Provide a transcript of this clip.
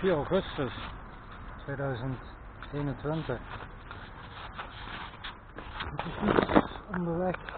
4 augustus 2021. Het is iets onderweg